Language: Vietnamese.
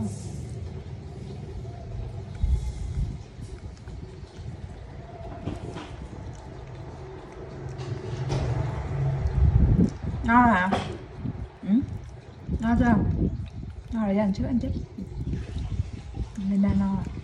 không ngon hả? Ừ? ngon chưa? Ngon là dành trước, ăn trước. Linda no rồi